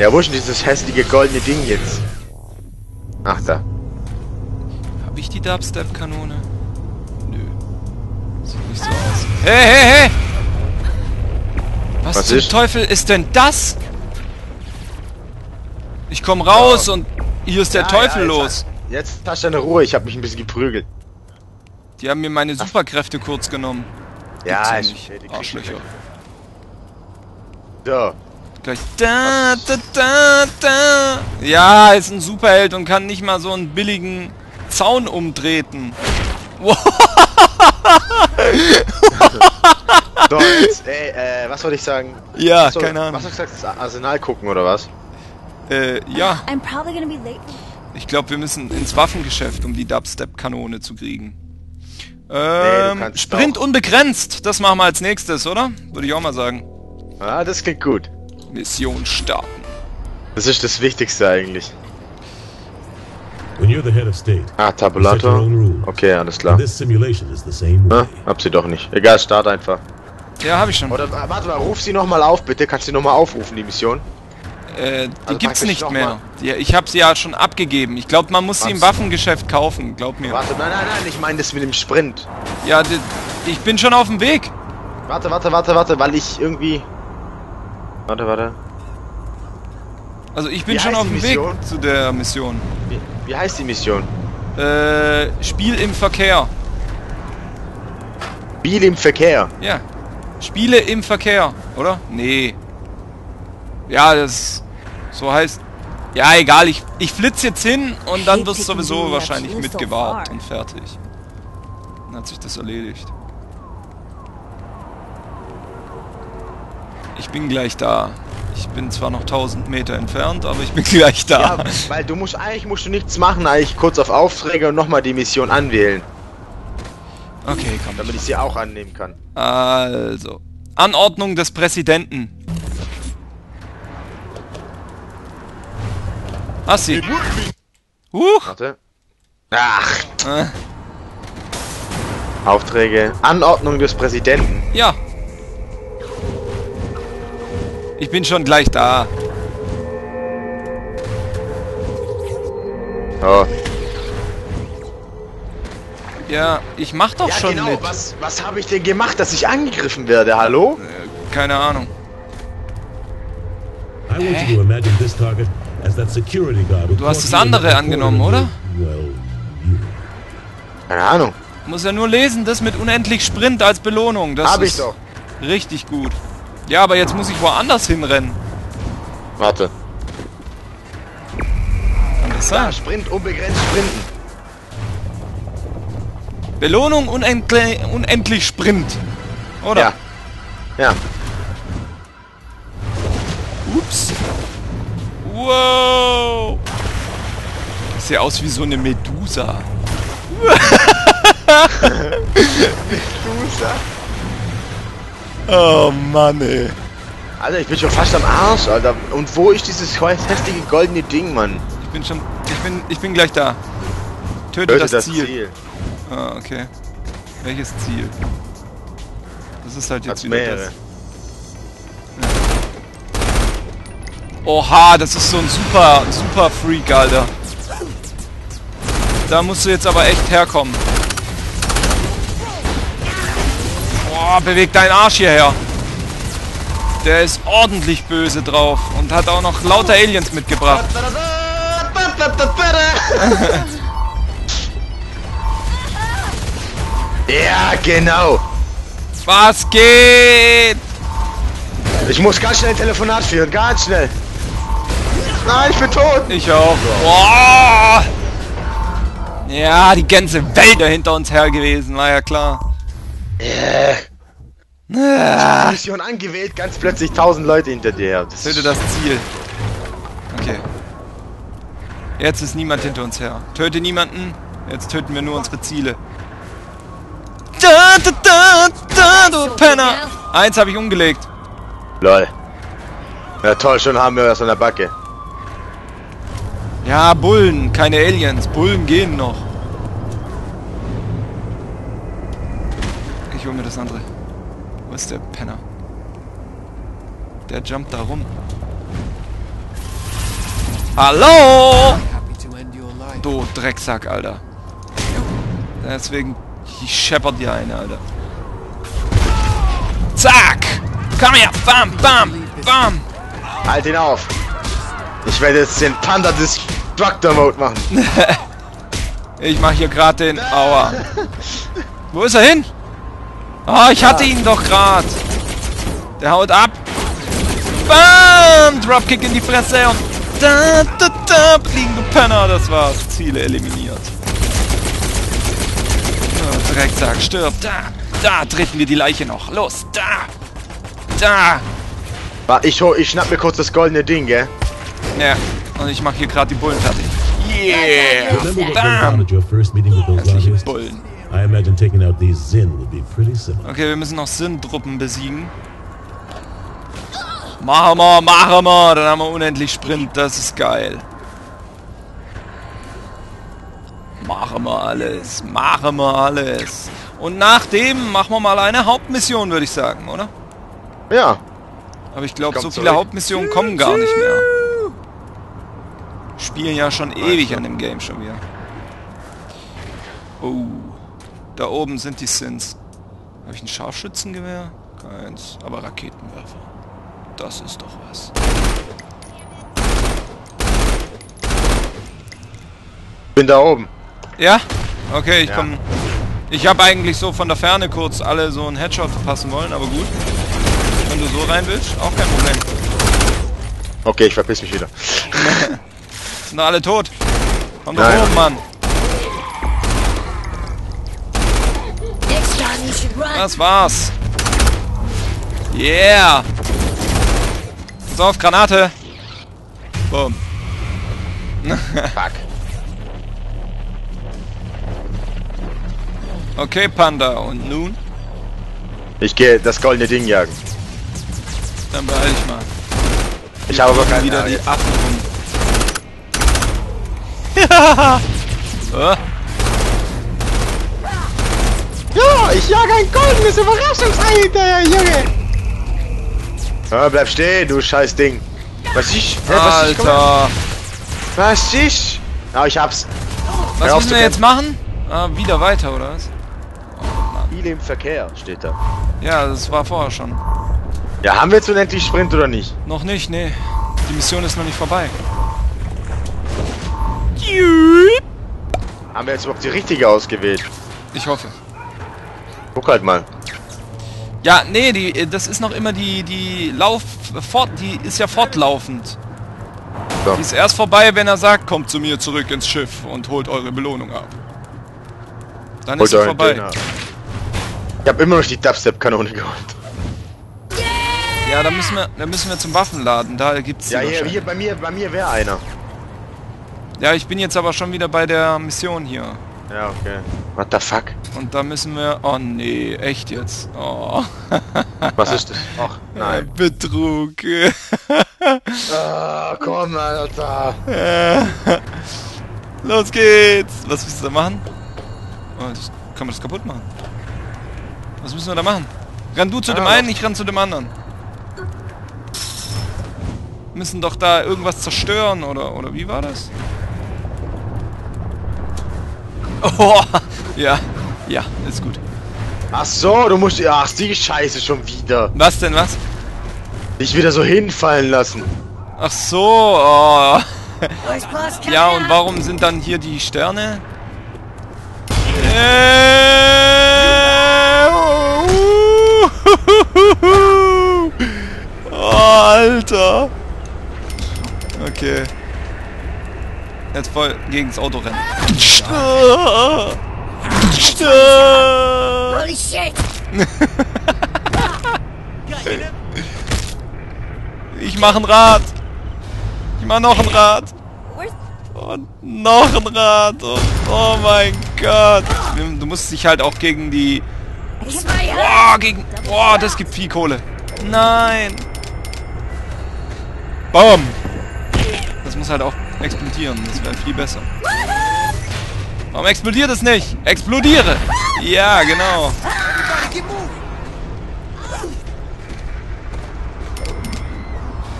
Ja, wo ist denn dieses hässliche goldene Ding jetzt? Ach, da. Hab ich die Dubstep-Kanone? Nö. Sieht nicht so aus. Hey, hey, hey! Was, Was zum ist? Teufel ist denn das? Ich komm raus und hier ist der Ja, Teufel ja, los. Jetzt, jetzt hast du eine Ruhe, ich habe mich ein bisschen geprügelt. Die haben mir meine Superkräfte kurz genommen. Ja, Gibt's ja ich, Arschlöcher. So. Gleich da, da, da, da. Ja, ist ein Superheld und kann nicht mal so einen billigen Zaun umtreten. So, jetzt, ey, äh, was wollte ich sagen? Ja, Achso, keine Was Ahnung. hast du gesagt? Das Arsenal gucken oder was? Äh, ja, I'm probably gonna be late. ich glaube, wir müssen ins Waffengeschäft, um die Dubstep-Kanone zu kriegen. Ähm, kannst Sprint auch. unbegrenzt. Das machen wir als nächstes, oder? Würde ich auch mal sagen. Ah, das klingt gut. Mission starten. Das ist das Wichtigste eigentlich. When you're the head of state, Ah, you set your Tabulator. Okay, alles klar. And this simulation is the same way. Ah, hab sie doch nicht. Egal, start einfach. Ja, habe ich schon. Oder äh, warte mal, ruf sie nochmal auf, bitte. Kannst du nochmal aufrufen, die Mission? Äh, die Also gibt's nicht mehr. Die, ich habe sie ja schon abgegeben. Ich glaube, man muss sie im? Waffengeschäft kaufen. Glaub mir. Warte, nein, nein, nein, ich meine das mit dem Sprint. Ja, die, ich bin schon auf dem Weg. Warte, warte, warte, warte, weil ich irgendwie... Warte, warte. Also ich bin Wie schon auf dem Weg zu der Mission. Wie, wie heißt die Mission? Äh, Spiel im Verkehr. Biel im Verkehr. Ja. Spiele im Verkehr, oder? Nee. Ja, das so heißt. Ja, egal, ich, ich flitz jetzt hin und dann wirst picking sowieso wahrscheinlich far. und fertig. Dann hat sich das erledigt. Ich bin gleich da. Ich bin zwar noch 1000 Meter entfernt, aber ich bin gleich da. Ja, weil du musst eigentlich musst du nichts machen, eigentlich kurz auf Aufträge und nochmal die Mission anwählen, Okay, komm. damit ich sie auch annehmen kann. Also. Anordnung des Präsidenten. Hast sie. Huch. Warte. Ach, Äh, Aufträge. Anordnung des Präsidenten. ja. Ich bin schon gleich da. Oh. Ja, ich mach doch Ja, schon genau. mit. Was, was habe ich denn gemacht, dass ich angegriffen werde? Hallo? Keine Ahnung. I want you to imagine this target as that security guard. who Du hast das andere angenommen, oder? Keine Ahnung. Muss ja nur lesen, das mit unendlich Sprint als Belohnung. Das Hab ich ist doch. richtig gut. Ja, aber jetzt muss ich woanders hinrennen. Warte. Kann das Da, sein? Sprint, unbegrenzt sprinten. Belohnung unendlich, unendlich Sprint. Oder? Ja. Ja. Ups. Wow. Ich sehe aus wie so eine Medusa. Oh Mann, ey. Alter, ich bin schon fast am Arsch, Alter. Und wo ist dieses hässliche goldene Ding, Mann? Ich bin schon. Ich bin. Ich bin gleich da. Töte, Töte das, das Ziel. Ziel. Ah, okay. Welches Ziel? Das ist halt jetzt Hat's wieder mehrere. das. Oha, das ist so ein super, super Freak, Alter. Da musst du jetzt aber echt herkommen. Boah, beweg deinen Arsch hierher. Der ist ordentlich böse drauf und hat auch noch lauter Aliens mitgebracht. Ja, genau. Was geht? Ich muss ganz schnell ein Telefonat führen, ganz schnell. Nein, ich bin tot. Ich auch. Boah! Ja, die ganze Welt wäre hinter uns her gewesen, war ja klar. Äh, Ah, Mission angewählt, ganz plötzlich tausend Leute hinter dir. her. Das töte das Ziel. Okay. Jetzt ist niemand hinter uns her. Töte niemanden. Jetzt töten wir nur unsere Ziele. Da, da, da, da, du Penner! Eins habe ich umgelegt. Lol. Ja toll, schon haben wir was an der Backe. Ja, Bullen, keine Aliens. Bullen gehen noch. Ich hol mir das andere. Wo ist der Penner? Der jumpt da rum. Hallo! Du Drecksack, Alter. Deswegen, ich schepper dir eine, Alter. Zack! Komm her! Bam, bam, bam! Halt ihn auf. Ich werde jetzt den Panda Destructor Mode machen. Ich mach hier gerade den... Aua. Wo ist er hin? Ah, ich hatte ihn doch gerade. Der haut ab. Bam! Dropkick in die Fresse und... Da, da, da, fliegen du Penner. Das war's. Ziele eliminiert. Oh, Drecksack, stirb. Da, da treten wir die Leiche noch. Los, da. Da. Warte, ich, ich schnapp mir kurz das goldene Ding, gell? Ja, und ich mach hier gerade die Bullen fertig. Yeah! Bam! Zombies? Bullen. I imagine taking out these Zin would be pretty simple. Okay, wir müssen noch Sinn-Truppen besiegen. Machen wir, machen wir. Dann haben wir unendlich Sprint. Das ist geil. Machen wir alles. Machen wir alles. Und nachdem machen wir mal eine Hauptmission, würde ich sagen, oder? Ja. Aber ich glaube, so viele zurück. Hauptmissionen kommen gar nicht mehr. Spielen ja schon ewig an dem Game schon wieder. Oh. Da oben sind die Sins. Habe ich ein Scharfschützengewehr? Keins. Aber Raketenwerfer. Das ist doch was. Bin da oben. Ja? Okay, ich Ja. komm. Ich habe eigentlich so von der Ferne kurz alle so einen Headshot verpassen wollen, aber gut. Wenn du so rein willst, auch kein Problem. Okay, ich verpiss mich wieder. Sind alle tot. Komm doch hoch, Mann. Das war's. Yeah. Pass auf, Granate. Boom. Fuck. Okay, Panda. Und nun? Ich gehe das goldene Ding jagen. Dann beeil ich mal. Ich habe aber keine Wieder die Ahnung. Affen rum. Ja. Oh, Ja, ich jage ein goldenes Überraschungsei hinterher, Junge! Ja, bleib stehen, du scheiß Ding. Was ich? Hä, was ich? Alter. Was ich? Ja, ich hab's. Was Hör müssen wir jetzt machen? Ah, wieder weiter, oder was? Viele im Verkehr, steht da. Ja, das war vorher schon. Ja, haben wir jetzt unendlich Sprint oder nicht? Noch nicht, nee. Die Mission ist noch nicht vorbei. Haben wir jetzt überhaupt die richtige ausgewählt? Ich hoffe. Guck halt mal. Ja, nee, die, das ist noch immer die, die Lauf, fort, die ist ja fortlaufend. So. Die ist erst vorbei, wenn er sagt, kommt zu mir zurück ins Schiff und holt eure Belohnung ab. Dann ist Holt sie euren vorbei. Döner. Ich hab immer noch die Dubstep-Kanone geholt. Ja, da müssen wir, da müssen wir zum Waffenladen. Da gibt's Ja, hier, hier bei mir, bei mir wäre einer. Ja, ich bin jetzt aber schon wieder bei der Mission hier. Ja, okay. What the fuck? Und da müssen wir. Oh nee, echt jetzt. Oh. Was ist das? Ach, nein. Betrug. Ah, komm, Alter. Los geht's! Was willst du da machen? Oh, das, kann man das kaputt machen? Was müssen wir da machen? Renn du zu dem Ah, einen, ich renn zu dem anderen. Müssen doch da irgendwas zerstören, oder, oder wie war das? Oh, ja, ja, ist gut. Ach so, du musst. Ach, die Scheiße schon wieder. Was denn, was? Dich wieder so hinfallen lassen. Ach so, oh. Ja, und warum sind dann hier die Sterne? Äh, Oh, Alter. Okay. Jetzt voll gegen das Auto rennen. Holy shit! Ich mach ein Rad. Ich mach noch ein Rad. Und noch ein Rad. Und, oh mein Gott. Du musst dich halt auch gegen die... Boah, gegen... Boah, das gibt viel Kohle. Nein. Bam. Das muss halt auch explodieren. Das wäre viel besser. Warum explodiert es nicht? Explodiere. Ja, genau.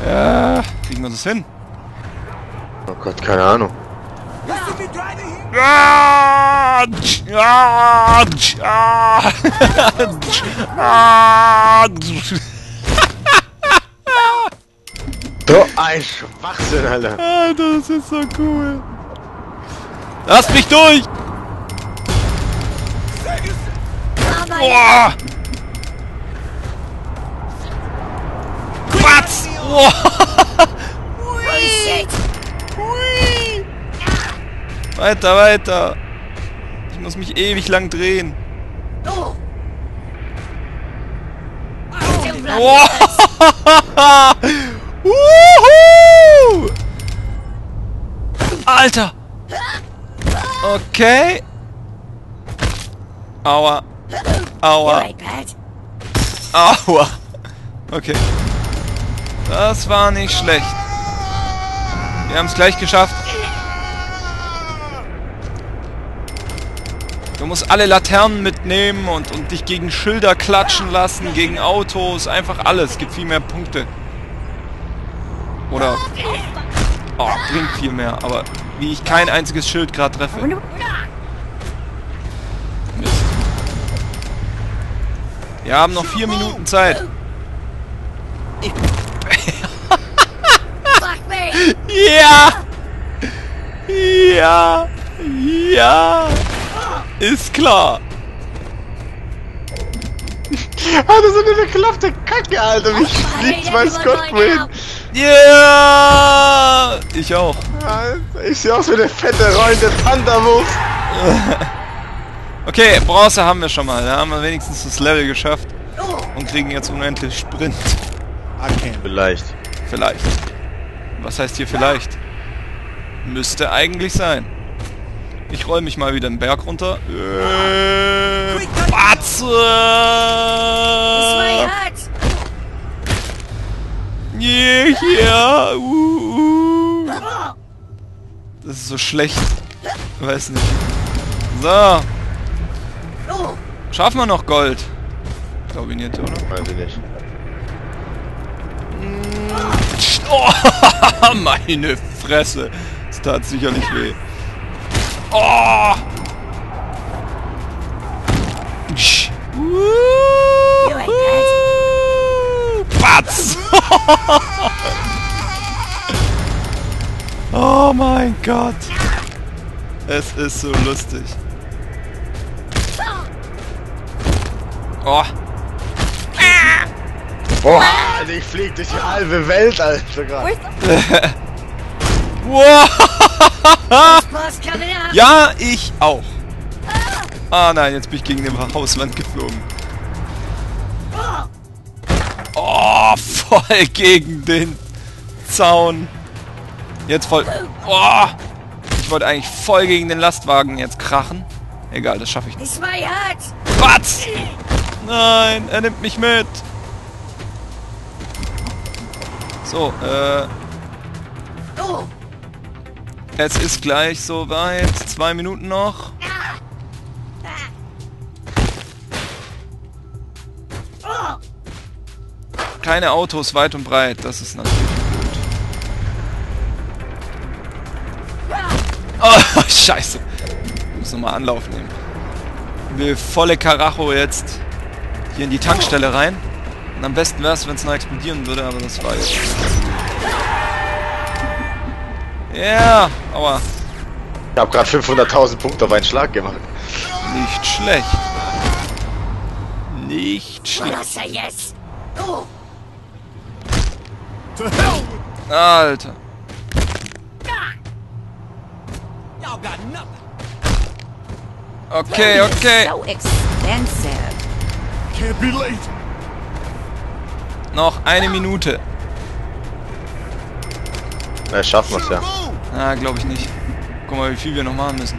Ja, kriegen wir das hin? Oh Gott, keine Ahnung. Ah, ah, ah. So ein Schwachsinn, Alter. Ah, das ist so cool. Lass mich durch! Boah! Quatsch! Boah! Weiter, weiter! Ich muss mich ewig lang drehen. Boah! Alter! Okay. Aua. Aua. Aua. Okay. Das war nicht schlecht. Wir haben es gleich geschafft. Du musst alle Laternen mitnehmen und, und dich gegen Schilder klatschen lassen, gegen Autos, einfach alles. Gibt viel mehr Punkte. Oder... Oh, bringt viel mehr, aber wie ich kein einziges Schild gerade treffe. Mist. Wir haben noch vier Minuten Zeit. Ja! Ja! Ja! Ist klar. Ah, das ist eine bekloppte Kacke, Alter. Fliegt mein Scott wohin? Ja! Ich auch. Alter, ich sehe aus wie eine fette rollende Panda-Wurst. Okay, Bronze haben wir schon mal. Da haben wir wenigstens das Level geschafft. Und kriegen jetzt unendlich Sprint. Vielleicht. Vielleicht. Was heißt hier vielleicht? Müsste eigentlich sein. Ich roll mich mal wieder den Berg runter. Äh, Batze! Yeah, yeah. Uh, uh. Das ist so schlecht. Weiß nicht. So. Schaffen wir noch Gold? Glaube ich nicht, oder? Weiß ich nicht. Oh, meine Fresse. Das tat sicherlich weh. Oh! Sch. oh mein Gott. Es ist so lustig. Oh. Boah, Alter, ich flieg durch die halbe Welt, Alter, gerade. Wow. Ja, ich auch. Ah nein, jetzt bin ich gegen den Hauswand geflogen. Oh, voll gegen den Zaun. Jetzt voll... Oh, ich wollte eigentlich voll gegen den Lastwagen jetzt krachen. Egal, das schaffe ich nicht. Was? Nein, er nimmt mich mit. So, äh, Oh! es ist gleich soweit. Zwei Minuten noch. Keine Autos weit und breit, das ist natürlich scheiße. Ich muss nochmal Anlauf nehmen. Will volle Karacho jetzt hier in die Tankstelle rein. Und am besten wäre es, wenn es noch explodieren würde, aber das war jetzt. Ja, aber Ich hab grad 500.000 Punkte auf einen Schlag gemacht. nicht schlecht. Nicht schlecht. Alter. Okay, okay. So expensive. Can't be late. Noch eine Minute. Na, schaffen wir's ja. Na, glaube ich nicht. Guck mal, wie viel wir noch machen müssen.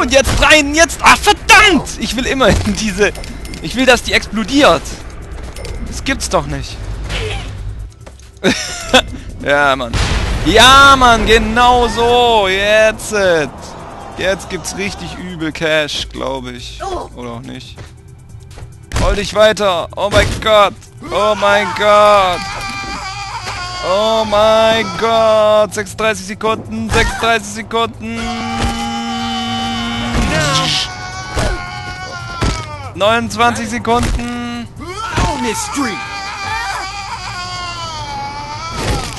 Und jetzt rein, jetzt. Ach, verdammt! Ich will immer in diese. Ich will, dass die explodiert. Das gibt's doch nicht. ja, Mann. Ja, Mann, genau so. Jetzt. Jetzt gibt's richtig übel Cash, glaube ich. Oder auch nicht. Roll dich weiter. Oh mein Gott. Oh mein Gott. Oh mein Gott. 36 Sekunden. 36 Sekunden. 29 Sekunden. On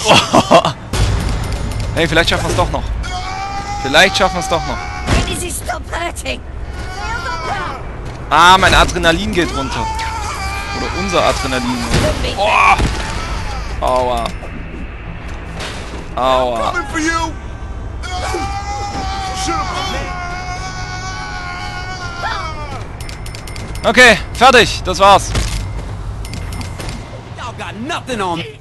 street. Hey, vielleicht schaffen wir es doch noch. Vielleicht schaffen wir es doch noch. Ah, mein Adrenalin geht runter. Oder unser Adrenalin. Boah. Aua. Aua. Okay, fertig. Das war's. Y'all got nothing on me.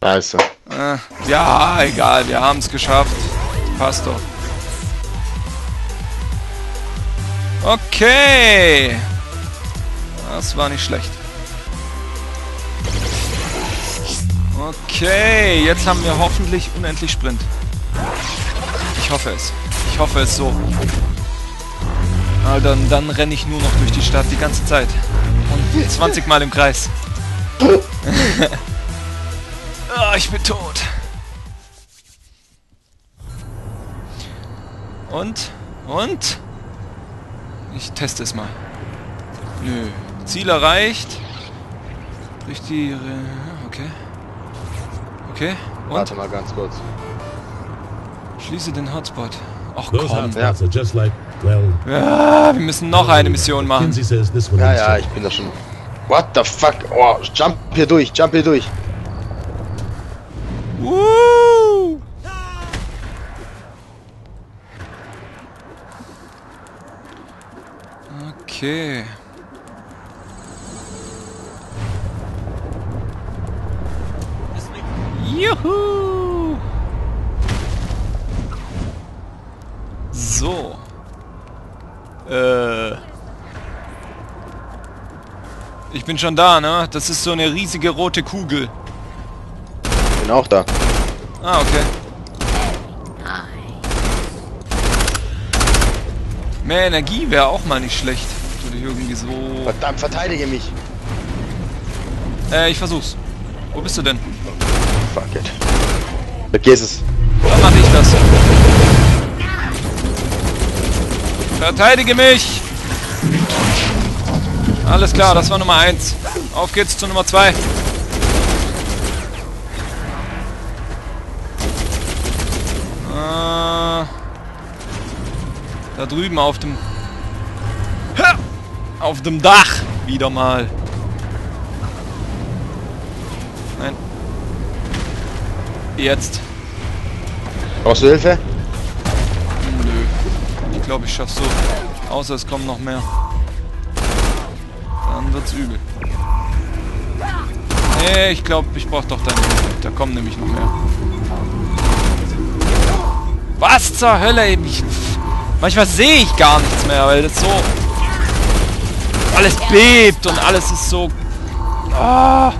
Also. Äh, ja, egal. Wir haben es geschafft. Passt doch. Okay. Das war nicht schlecht. Okay, jetzt haben wir hoffentlich unendlich Sprint. Ich hoffe es. Ich hoffe es so. Aber dann, dann renne ich nur noch durch die Stadt die ganze Zeit. Und 20 Mal im Kreis. Ich bin tot. Und? Und? Ich teste es mal. Nö. Ziel erreicht. Durch die... Okay. Okay. Und? Warte mal ganz kurz. Schließe den Hotspot. Ach komm. hotspots are just like, well, Ja, wir müssen noch eine Mission machen. Ja, ja, ich bin da schon. What the fuck? Oh, jump hier durch, jump hier durch. Okay. Juhu! So. Äh. Ich bin schon da, ne? Das ist so eine riesige rote Kugel. Bin auch da. Ah, okay. Mehr Energie wäre auch mal nicht schlecht. Oder irgendwie so. Verdammt, verteidige mich. Äh, ich versuch's. Wo bist du denn? Fuck it. Vergiss es. Dann mach ich das. Verteidige mich! Alles klar, das war Nummer 1. Auf geht's zu Nummer 2. da drüben auf dem... Ha! Auf dem Dach! Wieder mal. Nein. Jetzt. Brauchst du Hilfe? Nö. Ich glaube, ich schaff's so. Außer es kommen noch mehr. Dann wird's übel. Nee, ich glaube, ich brauch doch deine Hilfe. Da kommen nämlich noch mehr. Was zur Hölle? Ich, manchmal sehe ich gar nichts mehr, weil das so... Alles bebt und alles ist so... Ah.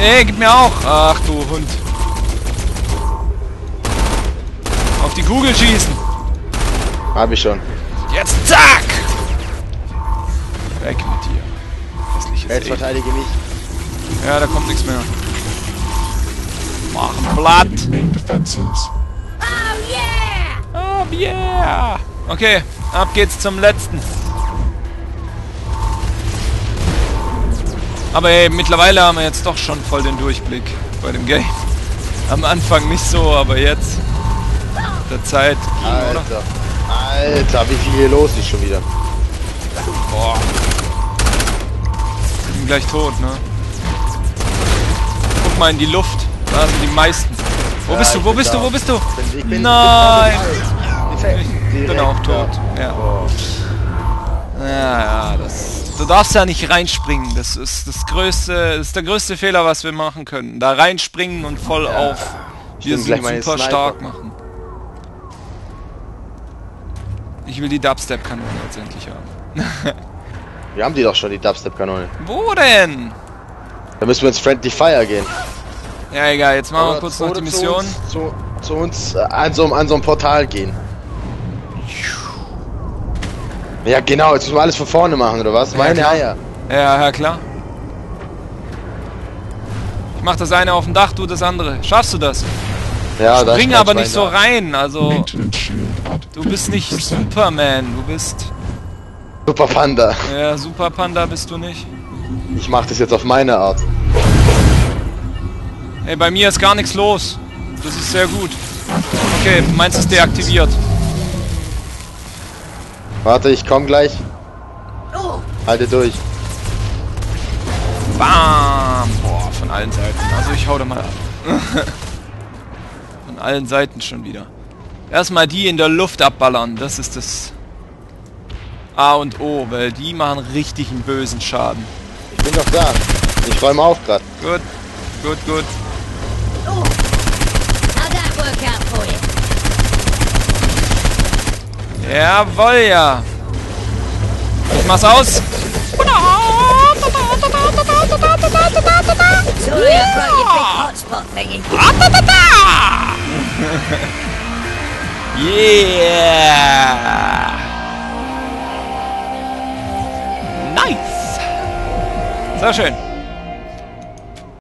Ey, gib mir auch. Ach du Hund. Auf die Kugel schießen. Hab ich schon. Jetzt zack! Weg mit dir. Hässliches Jetzt verteidige mich. Ja, da kommt nichts mehr. Machen Blatt. Oh yeah! Okay, ab geht's zum letzten. Aber ey, mittlerweile haben wir jetzt doch schon voll den Durchblick bei dem Game. Am Anfang nicht so, aber jetzt. Der Zeit ging, oder? Alter. Alter, wie viel hier los ist schon wieder. Boah. Ich bin gleich tot, ne? Guck mal in die Luft. Da sind die meisten. Wo Ja, bist du? Wo bin bist du? da. Wo bist du? Ich bin, Nein! Ich bin, Ich bin auch tot. Ja. Oh. Ja, ja, das. Du darfst ja nicht reinspringen. Das ist das größte, das ist der größte Fehler, was wir machen können. Da reinspringen und voll auf. Wir sind super Sniper. stark machen. Ich will die Dubstep-Kanone jetzt endlich haben. Wir haben die doch schon, die Dubstep-Kanone. Wo denn? Da müssen wir ins Friendly Fire gehen. Ja, egal, jetzt machen wir kurz noch die Mission. Zu uns, zu, zu uns äh, an, so, an so einem Portal gehen. Ja genau, jetzt müssen wir alles von vorne machen, oder was? Meine klar. Eier. Ja, ja, klar. Ich mach das eine auf dem Dach, du das andere. Schaffst du das? Ja, da Spring aber nicht so rein, also... Du bist nicht Superman, du bist... Super Panda. Ja, Super Panda bist du nicht. Ich mach das jetzt auf meine Art. Ey, bei mir ist gar nichts los. Das ist sehr gut. Okay, meins ist deaktiviert. Warte, ich komm gleich. Oh, Halte durch. Bam! Boah, von allen Seiten. Also ich hau da mal ab. von allen Seiten schon wieder. Erstmal die in der Luft abballern. Das ist das A und O, weil die machen richtig einen bösen Schaden. Ich bin doch da. Ich räume auf grad. Gut, gut, gut. oh. Jawoll, ja. Ich mach's aus. Yeah! Nice! Sehr schön.